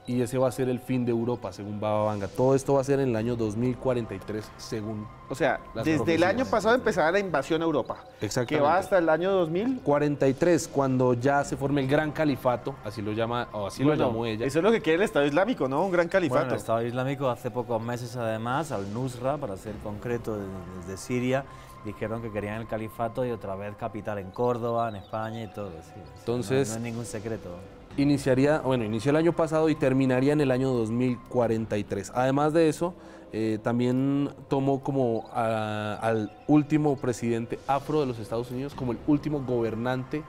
Y ese va a ser el fin de Europa, según Baba Vanga. Todo esto va a ser en el año 2043, según. O sea, desde el año pasado empezará la invasión a Europa. Exactamente. Que va hasta el año 2043, cuando ya se forme el Gran Califato, así lo llama, o así lo llamó ella. Eso es lo que quiere el Estado Islámico, ¿no? Un Gran Califato. Bueno, el Estado Islámico hace pocos meses, además, al Nusra, para ser concreto, desde Siria, dijeron que querían el califato y otra vez capital en Córdoba, en España y todo. Entonces, no, es ningún secreto. Iniciaría, bueno, inició el año pasado y terminaría en el año 2043. Además de eso, eh, también tomó como al último presidente afro de los Estados Unidos, como el último gobernante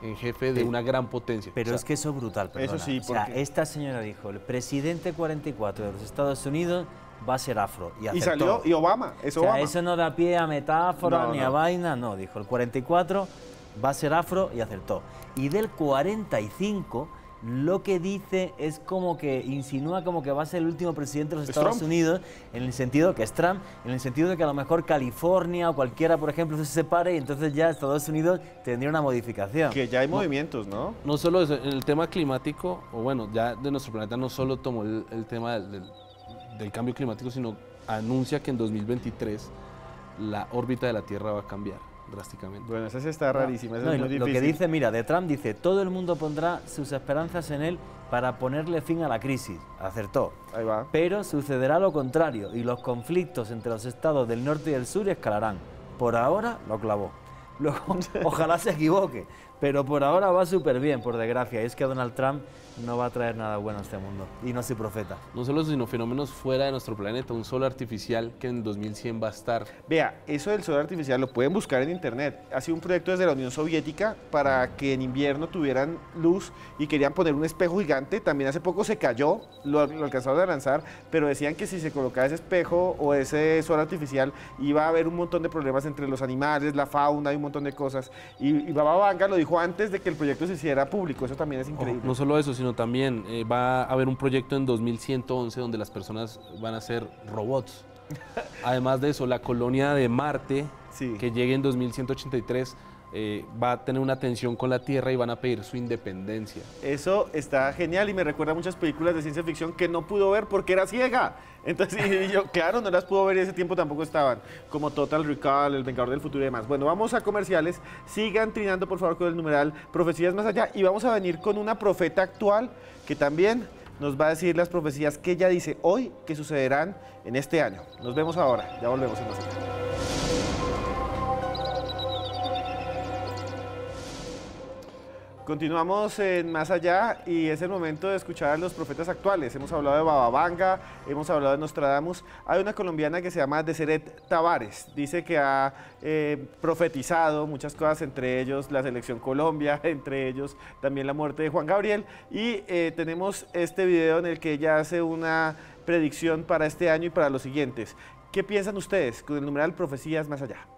en jefe de una gran potencia. Pero O sea, es que eso es brutal, perdona. Eso sí, O sea, porque- esta señora dijo, el presidente 44 de los Estados Unidos va a ser afro. Y, Y acertó. salió, y Obama, es O sea, eso no da pie a metáfora No, ni no. a vaina, no. Dijo, el 44 va a ser afro y acertó. Y del 45 lo que dice es como que insinúa como que va a ser el último presidente de los Es Estados Trump. Unidos, en el sentido que es Trump, en el sentido de que a lo mejor California o cualquiera, por ejemplo, se separe y entonces ya Estados Unidos tendría una modificación. Que ya hay movimientos, ¿no? No solo eso, en el tema climático, o bueno, ya de nuestro planeta no solo tomó el, el tema del, del- del cambio climático, sino anuncia que en 2023 la órbita de la Tierra va a cambiar drásticamente. Bueno, esa sí está rarísima, esa No, es y muy lo, difícil. lo que dice, mira, de Trump dice, todo el mundo pondrá sus esperanzas en él para ponerle fin a la crisis. Acertó. Ahí va. Pero sucederá lo contrario y los conflictos entre los estados del norte y del sur escalarán. Por ahora lo clavó. Luego, ojalá se equivoque, pero por ahora va súper bien, por desgracia. Y es que Donald Trump no va a traer nada bueno a este mundo. Y no soy profeta. No solo eso, sino fenómenos fuera de nuestro planeta, un sol artificial que en 2100 va a estar Vea, eso del sol artificial lo pueden buscar en internet. Ha sido un proyecto desde la Unión Soviética para que en invierno tuvieran luz y querían poner un espejo gigante. También hace poco se cayó, lo, lo alcanzaron a lanzar, pero decían que si se colocaba ese espejo o ese sol artificial iba a haber un montón de problemas entre los animales, la fauna y un montón de cosas. Y, y Baba Vanga lo dijo antes de que el proyecto se hiciera público. Eso también es increíble. No solo eso, sino también eh, va a haber un proyecto en 2111 donde las personas van a ser robots. Además de eso, la colonia de Marte, Sí. que llegue en 2183, eh, va a tener una tensión con la Tierra y van a pedir su independencia. Eso está genial y me recuerda a muchas películas de ciencia ficción que no pudo ver porque era ciega. Entonces yo, claro, no las pudo ver y ese tiempo tampoco estaban, como Total Recall, El Vengador del Futuro y demás. Bueno, vamos a comerciales. Sigan trinando por favor con el numeral Profecías Más Allá y vamos a venir con una profeta actual que también nos va a decir las profecías que ella dice hoy que sucederán en este año. Nos vemos ahora, ya volvemos en Más Allá. Continuamos en Más Allá y es el momento de escuchar a los profetas actuales. Hemos hablado de Bababanga, hemos hablado de Nostradamus. Hay una colombiana que se llama Deseret Tavares. Dice que ha eh, profetizado muchas cosas, entre ellos la selección Colombia, entre ellos también la muerte de Juan Gabriel. Y eh, tenemos este video en el que ella hace una predicción para este año y para los siguientes. ¿Qué piensan ustedes con el numeral Profecías Más Allá?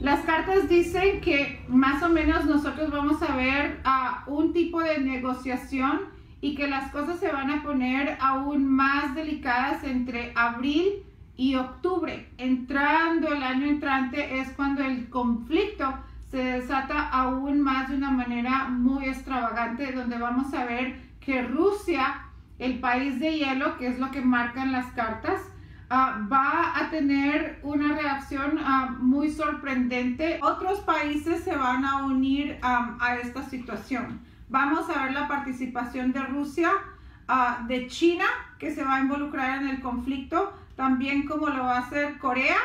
Las cartas dicen que más o menos nosotros vamos a ver a un tipo de negociación y que las cosas se van a poner aún más delicadas entre abril y octubre. Entrando el año entrante es cuando el conflicto se desata aún más de una manera muy extravagante, donde vamos a ver que Rusia, el país de hielo, que es lo que marcan las cartas, Uh, va a tener una reacción uh, muy sorprendente. Otros países se van a unir um, a esta situación. Vamos a ver la participación de Rusia, de China, que se va a involucrar en el conflicto, también como lo va a hacer Corea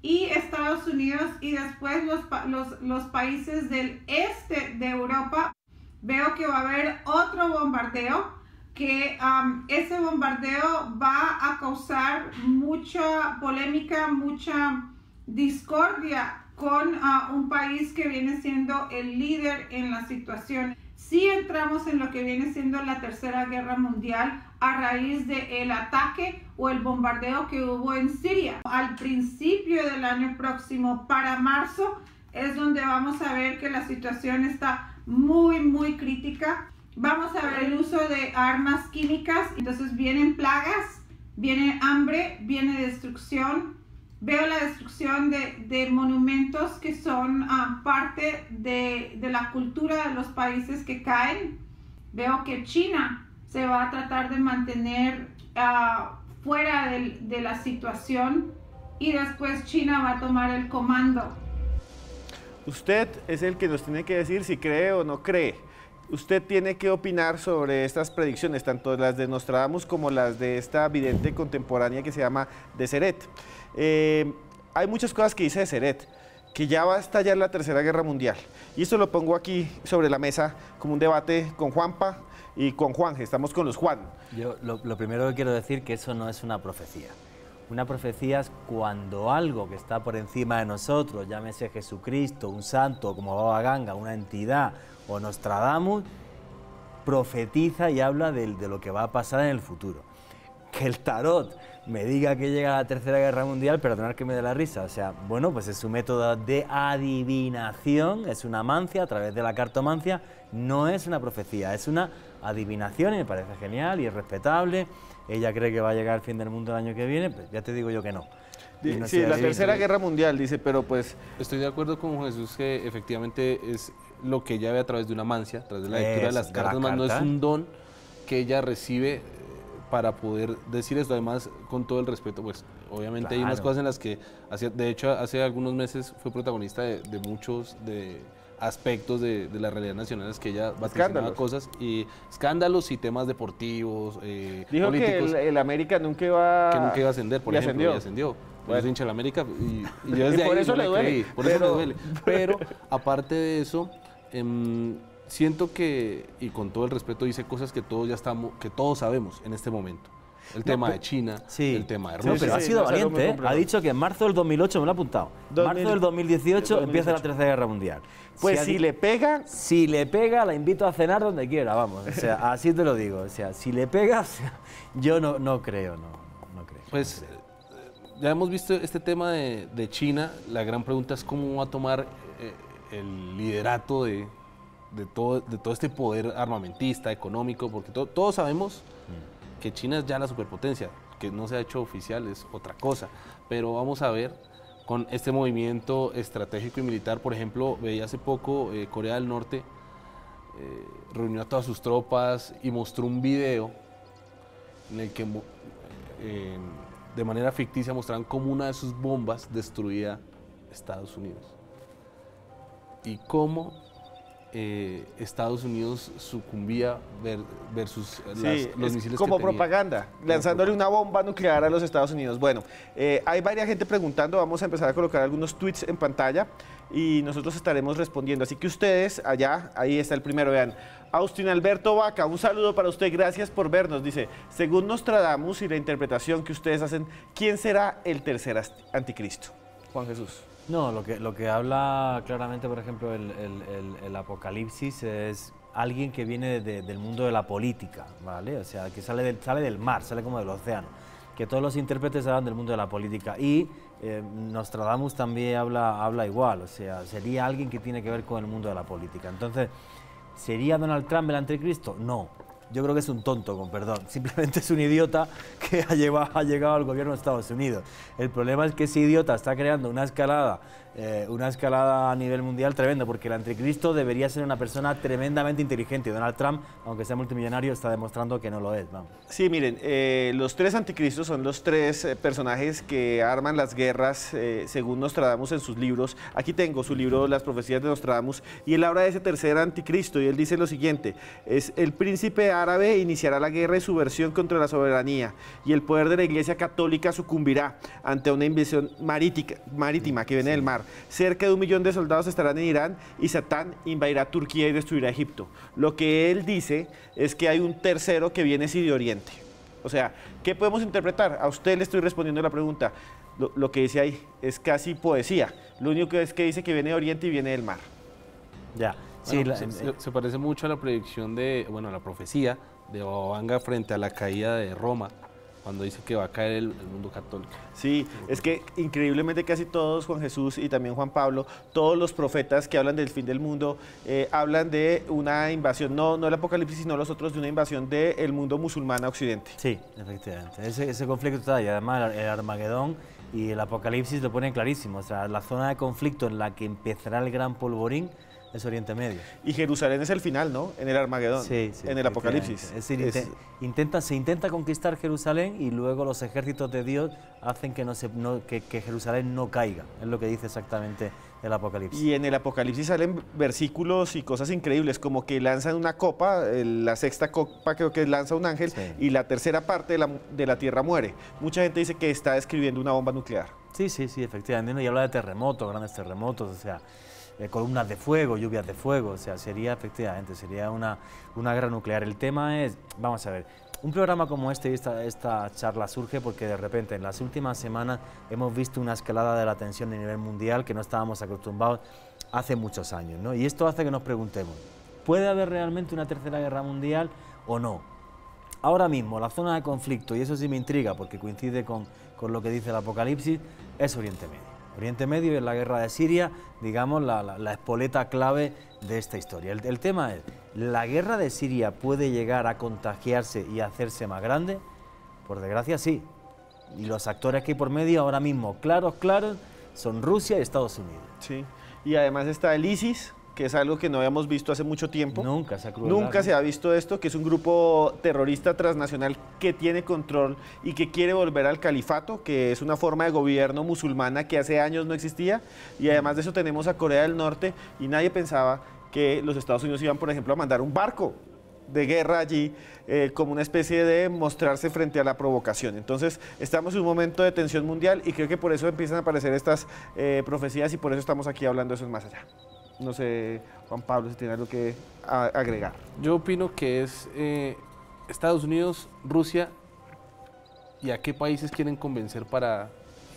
y Estados Unidos y después los, los, los países del este de Europa. Veo que va a haber otro bombardeo que um, ese bombardeo va a causar mucha polémica, mucha discordia con uh, un país que viene siendo el líder en la situación. Si entramos en lo que viene siendo la Tercera Guerra Mundial a raíz del ataque o el bombardeo que hubo en Siria. Al principio del año próximo, para marzo, es donde vamos a ver que la situación está muy, muy crítica vamos a ver el uso de armas químicas, entonces vienen plagas, viene hambre, viene destrucción. Veo la destrucción de, de monumentos que son uh, parte de, de, la cultura de los países que caen. Veo que China se va a tratar de mantener uh, fuera de, de la situación y después China va a tomar el comando. Usted es el que nos tiene que decir si cree o no cree. Usted tiene que opinar sobre estas predicciones, tanto las de Nostradamus como las de esta vidente contemporánea que se llama Deseret. Eh, hay muchas cosas que dice Deseret, que ya va a estallar la Tercera Guerra Mundial. Y esto lo pongo aquí sobre la mesa como un debate con Juanpa y con Juan, estamos con los Juan. Yo lo, lo primero que quiero decir que eso no es una profecía. Una profecía es cuando algo que está por encima de nosotros, llámese Jesucristo, un santo, como Baba Ganga, una entidad o Nostradamus, profetiza y habla de, de lo que va a pasar en el futuro. Que el tarot me diga que llega la Tercera Guerra Mundial, perdonad que me dé la risa. O sea, bueno, pues es su método de adivinación, es una mancia a través de la cartomancia, no es una profecía, es una adivinación y me parece genial y es respetable. Ella cree que va a llegar el fin del mundo el año que viene, pues ya te digo yo que no. No Sí, la Tercera Guerra Mundial, dice, pero pues Estoy de acuerdo con Jesús que efectivamente es lo que ella ve a través de una mancia, a través de la lectura de Eso, las cartas, más no es un don que ella recibe eh, para poder decir esto. Además, con todo el respeto, pues obviamente hay unas Claro. cosas en las que, hace- de hecho, hace algunos meses fue protagonista de, de muchos de aspectos de, de la realidad nacional las que ella vaticinaba cosas y escándalos y temas deportivos, eh, dijo que políticos el, el América nunca iba, que nunca iba a ascender, por y ejemplo, ascendió. y ascendió. Bueno. eso hincha la América y, y yo desde Y por ahí eso no le duele, creí, por eso pero- le duele. Pero aparte de eso, em, siento que, y con todo el respeto, dice cosas que todos ya estamos, que todos sabemos en este momento. El tema de China, Sí. el tema de No, Rusia. pero ha sido no valiente, ¿eh? Ha dicho que en marzo del 2008, me lo ha apuntado. 2000 marzo del 2018 empieza la 2018. Tercera Guerra Mundial. Pues si le pega, Si le pega, la invito a cenar donde quiera, vamos. O sea, así te lo digo. O sea, si le pega, o sea, yo no, no creo, no, no creo. Pues eh, ya hemos visto este tema de, de China. La gran pregunta es cómo va a tomar eh, el liderato de, de todo, de todo este poder armamentista, económico, porque to- todos sabemos que China es ya la superpotencia, que no se ha hecho oficial es otra cosa. Pero vamos a ver con este movimiento estratégico y militar, por ejemplo, veía hace poco eh, Corea del Norte eh, reunió a todas sus tropas y mostró un video en el que eh, de manera ficticia mostraban cómo una de sus bombas destruía Estados Unidos y cómo eh, Estados Unidos sucumbía ver- versus las- Sí, los es misiles como que tenía. propaganda, lanzándole una bomba nuclear a los Estados Unidos. Bueno, eh, hay varias gente preguntando, vamos a empezar a colocar algunos tweets en pantalla y nosotros estaremos respondiendo. Así que ustedes allá, ahí está el primero, vean. Austin Alberto Vaca, un saludo para usted, gracias por vernos. Dice, según Nostradamus y la interpretación que ustedes hacen, ¿quién será el tercer anticristo? Juan Jesús. No, lo que, lo que habla claramente, por ejemplo, el, el- Apocalipsis es alguien que viene de- del mundo de la política, ¿vale? O sea, que sale del, sale del mar, sale como del océano. Que todos los intérpretes hablan del mundo de la política. Y eh, Nostradamus también habla, habla igual, o sea, sería alguien que tiene que ver con el mundo de la política. Entonces, ¿sería Donald Trump el anticristo? No. Yo creo que es un tonto, con perdón. Simplemente es un idiota que ha, llegado al gobierno de Estados Unidos. El problema es que ese idiota está creando una escalada, eh, una escalada a nivel mundial tremenda, porque el anticristo debería ser una persona tremendamente inteligente. Donald Trump, aunque sea multimillonario, está demostrando que no lo es. Vamos. Sí, miren, eh, los tres anticristos son los tres eh, personajes que arman las guerras eh, según Nostradamus en sus libros. Aquí tengo su libro Las profecías de Nostradamus y él habla de ese tercer anticristo y él dice lo siguiente, es el príncipe árabe iniciará la guerra y subversión contra la soberanía y el poder de la iglesia católica sucumbirá ante una invasión marítica- marítima que viene del mar. Cerca de un millón de soldados estarán en Irán y Satán invadirá Turquía y destruirá Egipto. Lo que él dice es que hay un tercero que viene sí de Oriente. O sea, ¿qué podemos interpretar? A usted le estoy respondiendo la pregunta. Lo, lo que dice ahí es casi poesía. Lo único que es que dice que viene de Oriente y viene del mar. Ya. Sí, Bueno, la- se, eh, se- se parece mucho a la predicción de, bueno, a la profecía de Obanga frente a la caída de Roma, cuando dice que va a caer el, el mundo católico. Sí, es que increíblemente casi todos, Juan Jesús y también Juan Pablo, todos los profetas que hablan del fin del mundo, eh, hablan de una invasión, no, no el apocalipsis, sino los otros, de una invasión del mundo musulmán a Occidente. Sí, efectivamente. Ese, ese conflicto está ahí. Además, el Armagedón y el Apocalipsis lo ponen clarísimo. O sea, la zona de conflicto en la que empezará el gran polvorín es Oriente Medio. Y Jerusalén es el final, ¿no? En el Armagedón, Sí, sí, en el Apocalipsis. Es decir, Es- intenta, se intenta conquistar Jerusalén y luego los ejércitos de Dios hacen que, no se, no- que, que Jerusalén no caiga. Es lo que dice exactamente el Apocalipsis. Y en el Apocalipsis salen versículos y cosas increíbles, como que lanzan una copa, la sexta copa creo que lanza un ángel, Sí. y la tercera parte de la, de la tierra muere. Mucha gente dice que está describiendo una bomba nuclear. Sí, sí, sí, efectivamente. Y habla de terremotos, grandes terremotos, o sea, eh, columnas de fuego, lluvias de fuego, o sea, sería efectivamente, sería una, una guerra nuclear. El tema es, vamos a ver, un programa como este y esta, esta charla surge porque de repente en las últimas semanas hemos visto una escalada de la tensión a nivel mundial que no estábamos acostumbrados hace muchos años. ¿no? Y esto hace que nos preguntemos, ¿puede haber realmente una tercera guerra mundial o no? Ahora mismo, la zona de conflicto, y eso sí me intriga porque coincide con, con lo que dice el Apocalipsis, es Oriente Medio. Oriente Medio es la guerra de Siria, digamos, la, la, espoleta clave de esta historia. El, el, tema es, ¿la guerra de Siria puede llegar a contagiarse y hacerse más grande? Por desgracia, sí. Y los actores que hay por medio ahora mismo, claros, claros, son Rusia y Estados Unidos. Sí. Y además está el ISIS, que es algo que no habíamos visto hace mucho tiempo. Nunca se ha Nunca se ha visto esto, que es un grupo terrorista transnacional que tiene control y que quiere volver al califato, que es una forma de gobierno musulmana que hace años no existía. Y además de eso tenemos a Corea del Norte y nadie pensaba que los Estados Unidos iban, por ejemplo, a mandar un barco de guerra allí eh, como una especie de mostrarse frente a la provocación. Entonces estamos en un momento de tensión mundial y creo que por eso empiezan a aparecer estas eh, profecías y por eso estamos aquí hablando de eso más allá. No sé, Juan Pablo, si tiene algo que agregar. Yo opino que es eh, Estados Unidos, Rusia y a qué países quieren convencer para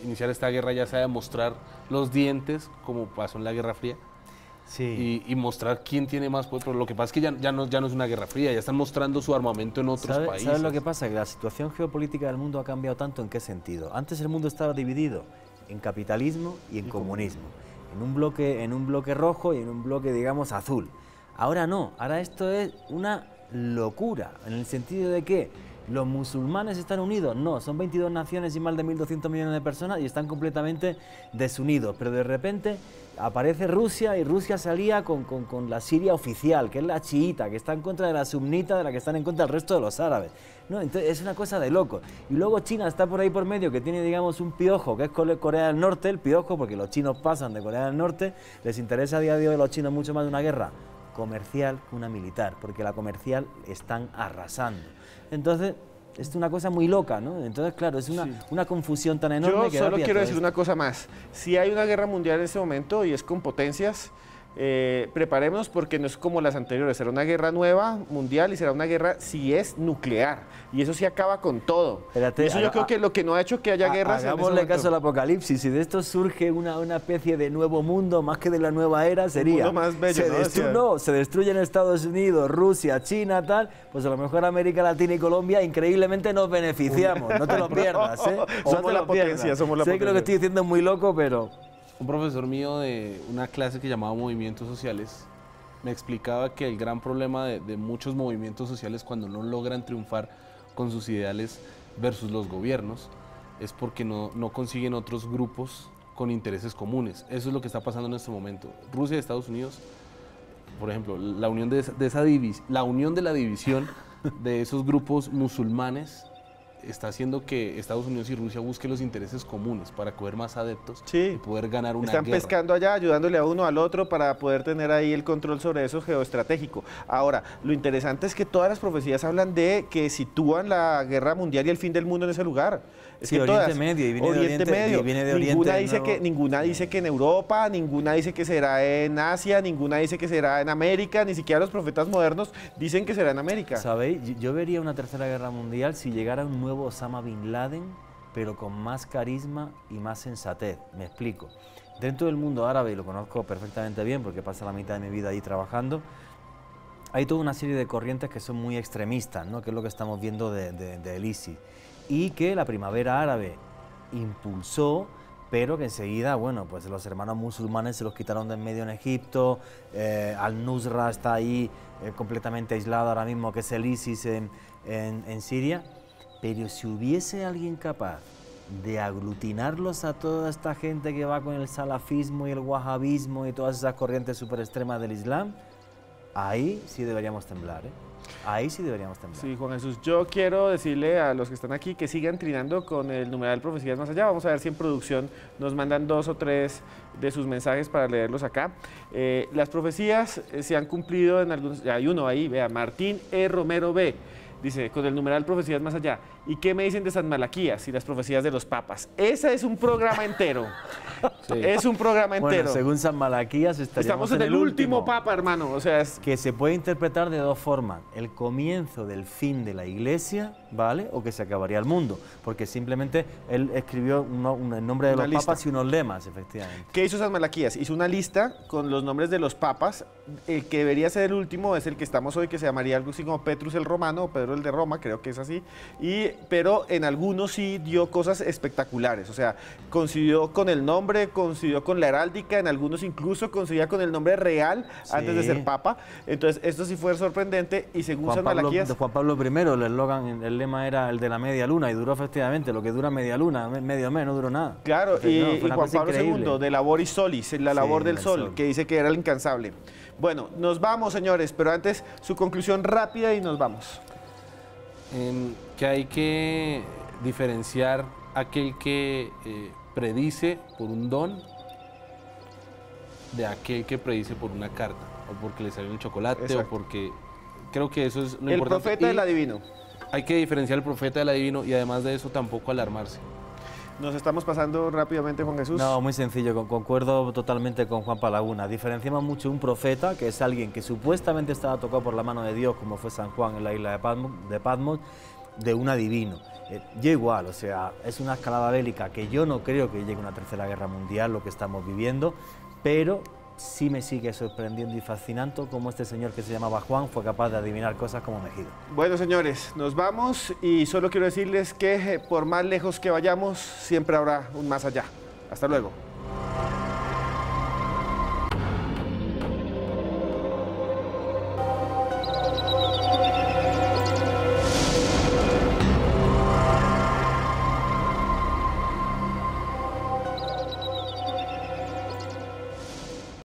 iniciar esta guerra, ya sea mostrar los dientes, como pasó en la Guerra Fría, sí. y, mostrar quién tiene más poder. Pero lo que pasa es que ya, ya, no, ya no es una guerra fría, ya están mostrando su armamento en otros países. ¿Sabes lo que pasa? Que la situación geopolítica del mundo ha cambiado tanto en qué sentido. Antes el mundo estaba dividido en capitalismo y en comunismo en un bloque, en un bloque rojo y en un bloque, digamos, azul. Ahora no, ahora esto es una locura, en el sentido de que los musulmanes están unidos, no, son 22 naciones y más de 1.200 millones de personas y están completamente desunidos, pero de repente aparece Rusia y Rusia salía con, con, la Siria oficial, que es la chiita, que está en contra de la sumnita, de la que están en contra del resto de los árabes. ¿No? Entonces es una cosa de loco. Y luego China está por ahí por medio, que tiene, digamos, un piojo, que es Corea del Norte, el piojo, porque los chinos pasan de Corea del Norte, les interesa a día de hoy a los chinos mucho más de una guerra comercial que una militar, porque la comercial están arrasando. Entonces, es una cosa muy loca, ¿no? Entonces, claro, es una, una confusión tan enorme Yo solo quiero decir una cosa más. Si hay una guerra mundial en ese momento y es con potencias, eh, preparémonos porque no es como las anteriores, será una guerra nueva, mundial, y será una guerra si es nuclear. Y eso sí acaba con todo. eso yo creo que lo que no ha hecho que haya guerras... Hagámosle caso al apocalipsis, si de esto surge una, una, especie de nuevo mundo, más que de la nueva era, sería... mundo más bello, se ¿no? se destruyen Estados Unidos, Rusia, China, tal, pues a lo mejor América Latina y Colombia increíblemente nos beneficiamos, no te lo pierdas, ¿eh? somos la potencia, somos la sé que lo que estoy diciendo muy loco, pero... Un profesor mío de una clase que llamaba Movimientos Sociales me explicaba que el gran problema de, muchos movimientos sociales cuando no logran triunfar con sus ideales versus los gobiernos es porque no, consiguen otros grupos con intereses comunes. Eso es lo que está pasando en este momento. Rusia y Estados Unidos, por ejemplo, la unión de, esa la unión de la división de esos grupos musulmanes está haciendo que Estados Unidos y Rusia busquen los intereses comunes para coger más adeptos y poder ganar una Están pescando allá, ayudándole a uno al otro para poder tener ahí el control sobre eso geoestratégico. Ahora, lo interesante es que todas las profecías hablan de que sitúan la guerra mundial y el fin del mundo en ese lugar. Es que Oriente Medio, y viene de Oriente, Medio. viene de Oriente ninguna dice que ninguna dice que en Europa, ninguna dice que será en Asia, ninguna dice que será en América, ni siquiera los profetas modernos dicen que será en América. ¿Sabéis? Yo vería una tercera guerra mundial si llegara un nuevo Osama Bin Laden, pero con más carisma y más sensatez. Me explico. Dentro del mundo árabe, y lo conozco perfectamente bien porque pasa la mitad de mi vida ahí trabajando, hay toda una serie de corrientes que son muy extremistas, ¿no? que es lo que estamos viendo de, de, de y que la primavera árabe impulsó, pero que enseguida, bueno, pues los hermanos musulmanes se los quitaron de en medio en Egipto, eh, Al-Nusra está ahí eh, completamente aislado ahora mismo, que es el ISIS en, en, Siria, pero si hubiese alguien capaz de aglutinarlos a toda esta gente que va con el salafismo y el wahabismo y todas esas corrientes super extremas del Islam, ahí sí deberíamos temblar. ¿eh? Ahí sí deberíamos temblar. Sí, Juan Jesús, yo quiero decirle a los que están aquí que sigan trinando con el numeral Profecías Más Allá. Vamos a ver si en producción nos mandan dos o tres de sus mensajes para leerlos acá. Eh, las profecías eh, se han cumplido en algunos... Hay uno ahí, vea, Martín E. Romero B. Dice, con el numeral profecías más allá. ¿Y qué me dicen de San Malaquías y las profecías de los papas? Ese es un programa entero. Es un programa entero. Bueno, según San Malaquías Estamos en, el último, papa, hermano. O sea, es... que se puede interpretar de dos formas. El comienzo del fin de la iglesia, ¿vale? O que se acabaría el mundo. Porque simplemente él escribió uno- un- el nombre de Una los lista. papas y unos lemas, efectivamente. ¿Qué hizo San Malaquías? Hizo una lista con los nombres de los papas. El que debería ser el último es el que estamos hoy, que se llamaría algo así como Petrus el Romano, o Pedro el de Roma, creo que es así. Y, pero en algunos sí dio cosas espectaculares. O sea, coincidió con el nombre, coincidió con la heráldica, en algunos incluso coincidía con el nombre real antes de ser papa. Entonces, esto sí fue sorprendente. Y según Juan San Pablo, Malaquías. de Juan Pablo I, el eslogan, el lema era el de la media luna y duró efectivamente lo que dura media luna, me- medio mes, no duró nada. Claro, Entonces, y, no, y Juan Pablo increíble. II, de Laboris Solis, la Sí, labor del del sol, sol. que dice que era el incansable. Bueno, nos vamos, señores, pero antes su conclusión rápida y nos vamos. en que hay que diferenciar aquel que eh, predice por un don de aquel que predice por una carta, o porque le salió un chocolate, Exacto. o porque... Creo que eso es lo el importante. profeta Y del adivino. Hay que diferenciar el profeta del adivino y además de eso tampoco alarmarse. Nos estamos pasando rápidamente, Juan Jesús. No, muy sencillo, con- concuerdo totalmente con Juan Palaguna. Diferenciamos mucho un profeta, que es alguien que supuestamente estaba tocado por la mano de Dios, como fue San Juan en la isla de Patmos, de, Patmos, de un adivino. Eh, yo igual, o sea, es una escalada bélica que yo no creo que llegue a una tercera guerra mundial, lo que estamos viviendo, pero sí me sigue sorprendiendo y fascinando cómo este señor que se llamaba Juan fue capaz de adivinar cosas como Mejido. Bueno, señores, nos vamos y solo quiero decirles que eh, por más lejos que vayamos, siempre habrá un más allá. Hasta luego.